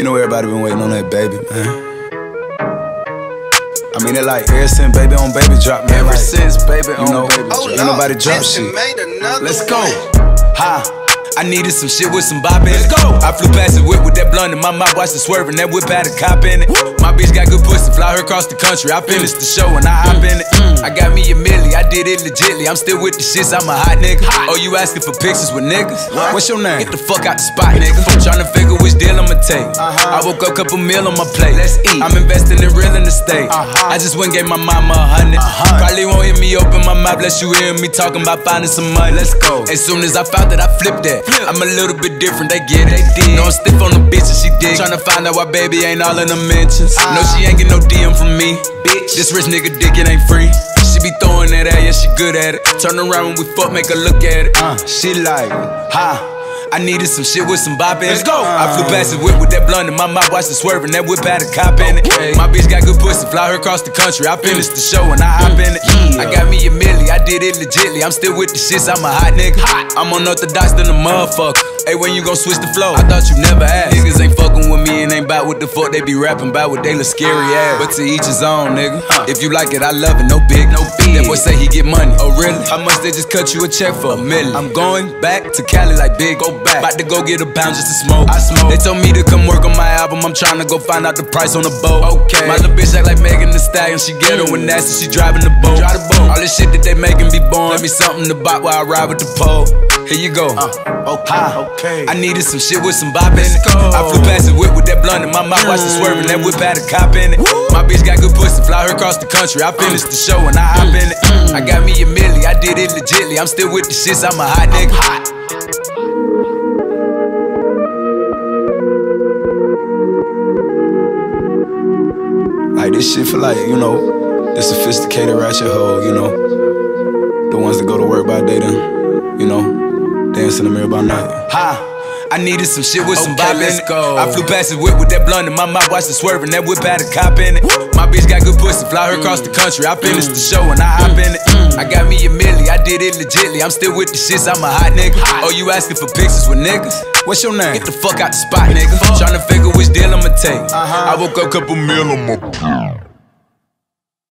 You know everybody been waiting on that baby, man. I mean, it like ever since baby on baby drop, man. Ever like, since baby you know, baby drop. ain't nobody drop shit. Let's go. Ha. I needed some shit with some bop in it. Let's go. I flew past the whip with that blunt in my mouth, watched it swerving. That whip had a cop in it. My bitch got good pussy, fly her across the country. I mm. finished the show and I hop in it. Mm. I got me a milli, I did it legitly. I'm still with the shits, I'm a hot nigga. Oh, you asking for pictures with niggas? What's your name? Get the fuck out the spot, nigga. Tryna figure which deal I'ma take. Uh-huh. I woke up, couple meal on my plate. Let's eat. I'm investing in real estate. Uh-huh. I just went and gave my mama a hundred. Uh-huh. Probably won't hear me open my mouth, bless you hear me talking about finding some money. Let's go. As soon as I found that, I flipped that. I'm a little bit different, they get it. Know I'm stiff on the bitch and she dig. Tryna find out why baby ain't all in the mentions. No, she ain't get no DM from me. Bitch, this rich nigga dick, it ain't free. She be throwing that at, yeah, she good at it. Turn around when we fuck, make her look at it. Uh, she like, ha. I needed some shit with some bop in it. Let's go. I flew past the whip with that blunt in my mouth, watched it swerving. That whip had a cop in it. My bitch got good pussy, fly her across the country. I finished the show and I hop in it. I got me a milli, I did it legitly. I'm still with the shits, I'm a hot nigga. I'm unorthodox than a motherfucker. Hey, when you gon' switch the flow? I thought you never asked. Niggas ain't fucking with me and ain't bout what the fuck they be rapping about what they look scary ass. But to each his own, nigga. If you like it, I love it. No big, no big. That boy say he get money. Oh really? How much they just cut you a check for? A million. I'm going back to Cali like big. Go back. About to go get a pound just to smoke. I smoke. They told me to come work on my album. I'm trying to go find out the price on the boat. Okay. My little bitch act like Megan Thee Stallion. She ghetto and nasty. She driving the boat. Drive the boat. All this shit that they making be born. Let me something to buy while I ride with the pole. Here you go. Uh, okay, okay. I needed some shit with some bop in it. I flew past the whip with that blunt in my mouth, watched it swerving. That whip had a cop in it. My bitch got good pussy, fly her across the country. I finished the show and I hop in it. Mm. I got me a milli, I did it legitly. I'm still with the shits, I'm a hot nigga. Hot. Like this shit for like, you know, the sophisticated ratchet hoe, you know. The ones that go to work by day then, you know, dance in the mirror by night. Ha! I needed some shit with some bop in it. go. I flew past the whip with that blunt in my mouth, watched it swerving. That whip had a cop in it. My bitch got good pussy, fly her across the country. I finished the show and I hop in it. I got me a milli, I did it legitly. I'm still with the shits, I'm a hot nigga. Oh, you asking for pictures with niggas? What's your name? Get the fuck out the spot, nigga. Tryna figure which deal I'ma take. Uh-huh. I woke up, couple meal on my